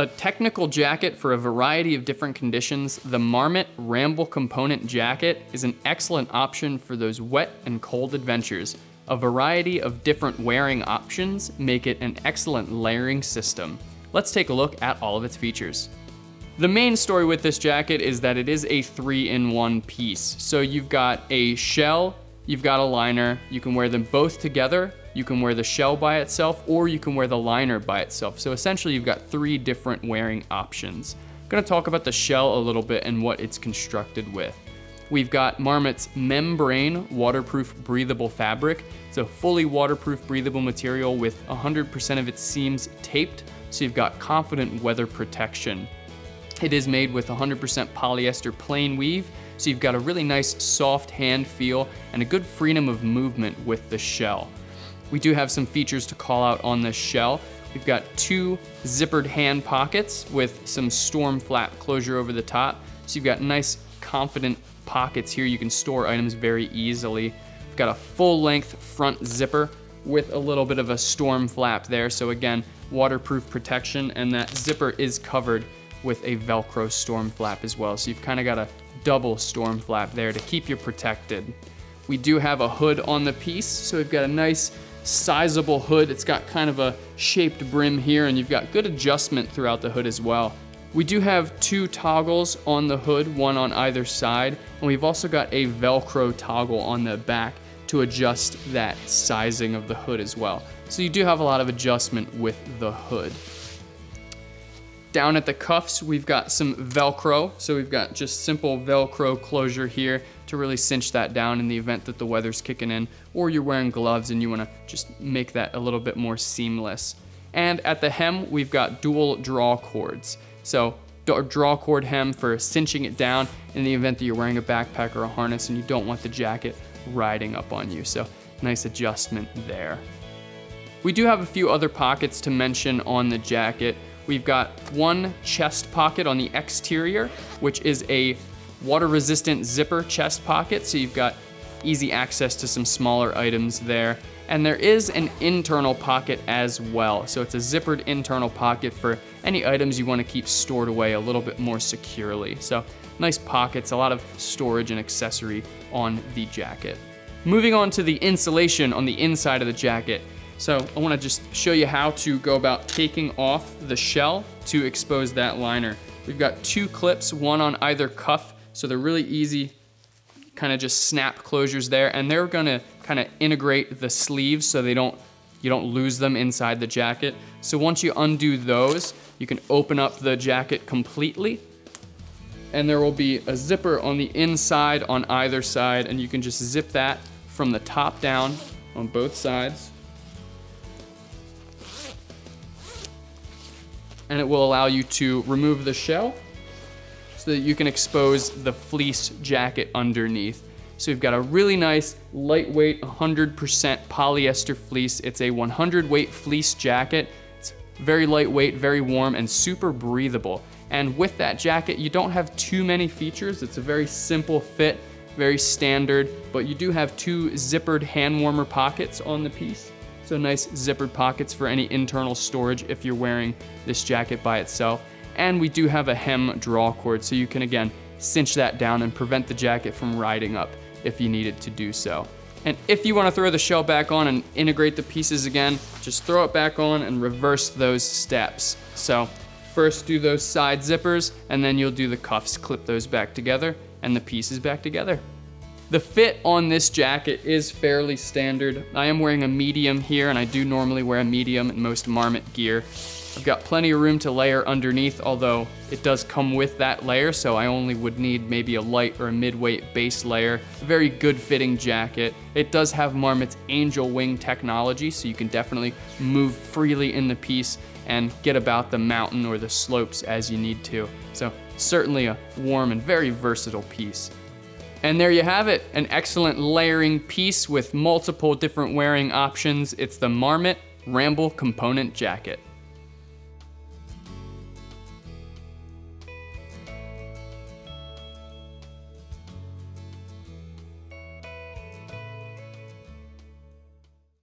A technical jacket for a variety of different conditions, the Marmot Ramble Component Jacket is an excellent option for those wet and cold adventures. A variety of different wearing options make it an excellent layering system. Let's take a look at all of its features. The main story with this jacket is that it is a three-in-one piece. So you've got a shell, you've got a liner, you can wear them both together, you can wear the shell by itself, or you can wear the liner by itself. So essentially you've got three different wearing options. I'm gonna talk about the shell a little bit and what it's constructed with. We've got Marmot's MemBrain waterproof breathable fabric. It's a fully waterproof breathable material with 100% of its seams taped, so you've got confident weather protection. It is made with 100% polyester plain weave, so you've got a really nice soft hand feel and a good freedom of movement with the shell. We do have some features to call out on this shell. We've got two zippered hand pockets with some storm flap closure over the top. So you've got nice confident pockets here. You can store items very easily. We've got a full length front zipper with a little bit of a storm flap there. So again, waterproof protection and that zipper is covered with a Velcro storm flap as well. So you've kind of got a double storm flap there to keep you protected. We do have a hood on the piece. So we've got a nice sizable hood. It's got kind of a shaped brim here and you've got good adjustment throughout the hood as well. We do have two toggles on the hood, one on either side, and we've also got a Velcro toggle on the back to adjust that sizing of the hood as well. So you do have a lot of adjustment with the hood. Down at the cuffs, we've got some Velcro. So we've got just simple Velcro closure here to really cinch that down in the event that the weather's kicking in, or you're wearing gloves and you wanna just make that a little bit more seamless. And at the hem, we've got dual draw cords. So draw cord hem for cinching it down in the event that you're wearing a backpack or a harness and you don't want the jacket riding up on you. So nice adjustment there. We do have a few other pockets to mention on the jacket. We've got one chest pocket on the exterior, which is a water resistant zipper chest pocket. So you've got easy access to some smaller items there. And there is an internal pocket as well. So it's a zippered internal pocket for any items you wanna keep stored away a little bit more securely. So nice pockets, a lot of storage and accessory on the jacket. Moving on to the insulation on the inside of the jacket. So I wanna just show you how to go about taking off the shell to expose that liner. We've got two clips, one on either cuff, so they're really easy kind of just snap closures there and they're gonna kind of integrate the sleeves so they don't you don't lose them inside the jacket. So once you undo those, you can open up the jacket completely and there will be a zipper on the inside on either side and you can just zip that from the top down on both sides. And it will allow you to remove the shell so that you can expose the fleece jacket underneath. So we've got a really nice lightweight 100% polyester fleece. It's a 100 weight fleece jacket. It's very lightweight, very warm, and super breathable. And with that jacket, you don't have too many features. It's a very simple fit, very standard, but you do have two zippered hand warmer pockets on the piece. So nice zippered pockets for any internal storage if you're wearing this jacket by itself. And we do have a hem draw cord, so you can again, cinch that down and prevent the jacket from riding up if you needed to do so. And if you wanna throw the shell back on and integrate the pieces again, just throw it back on and reverse those steps. So first do those side zippers and then you'll do the cuffs, clip those back together and the pieces back together. The fit on this jacket is fairly standard. I am wearing a medium here and I do normally wear a medium in most Marmot gear. I've got plenty of room to layer underneath, although it does come with that layer, so I only would need maybe a light or a mid-weight base layer. A very good fitting jacket. It does have Marmot's angel wing technology, so you can definitely move freely in the piece and get about the mountain or the slopes as you need to. So certainly a warm and very versatile piece. And there you have it, an excellent layering piece with multiple different wearing options. It's the Marmot Ramble Component Jacket.